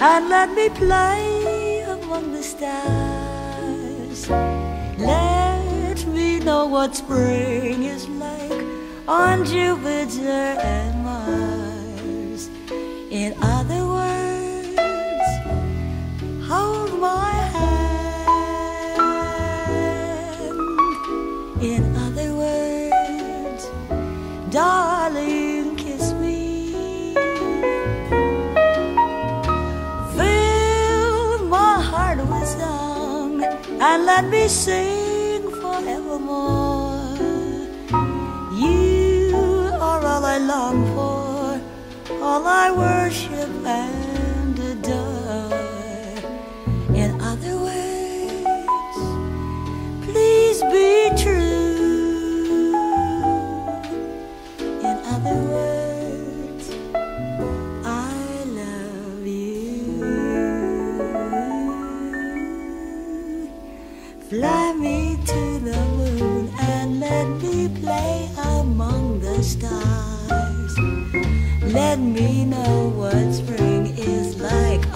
and let me play among the stars. Let me know what spring is like on Jupiter and Mars. In other words, hold my hand. In other words, darling, let me sing Fly me to the moon and let me play among the stars. Let me know what spring is like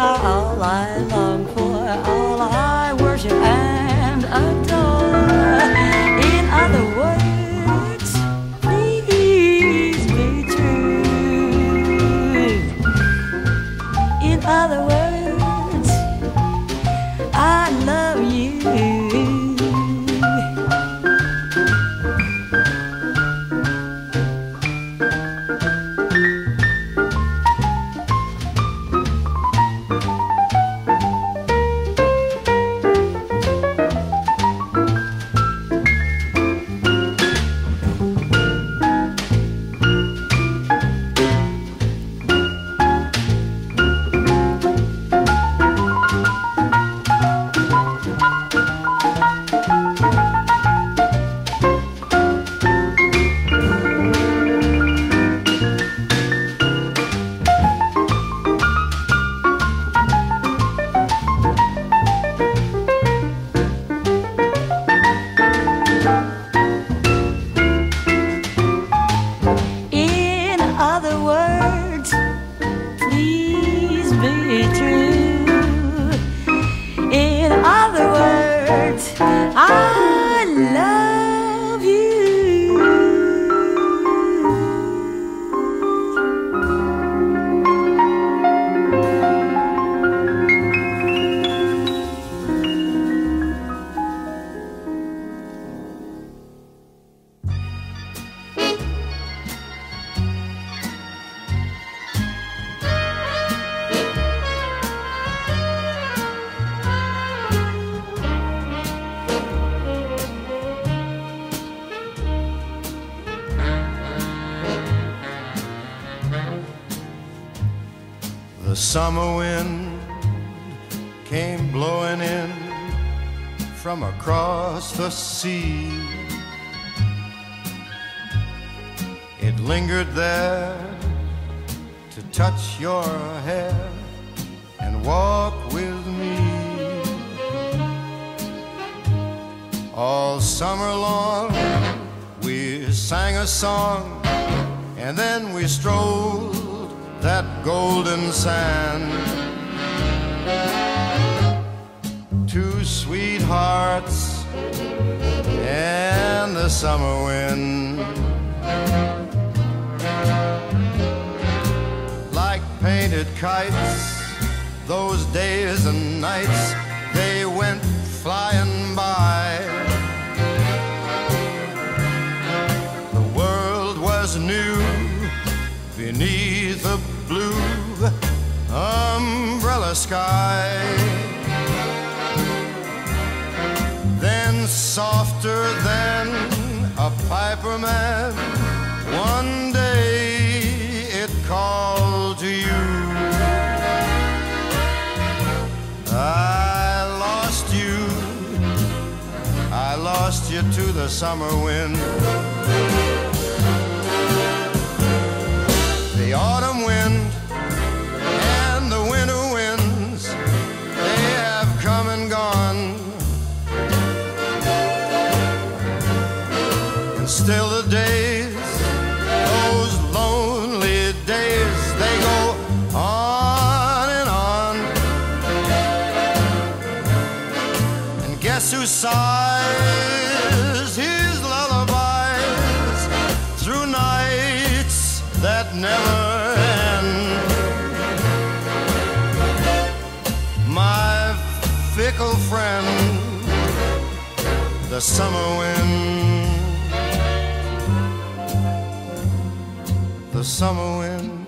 all I long for, all summer wind came blowing in from across the sea. It lingered there to touch your hair and walk with me. All summer long, we sang a song and then we strolled that golden sand. Two sweethearts and the summer wind. Like painted kites, those days and nights, they went flying Superman. One day it called to you. I lost you. I lost you to the summer wind. The autumn. Guess who sighs his lullabies through nights that never end? My fickle friend, the summer wind. The summer wind,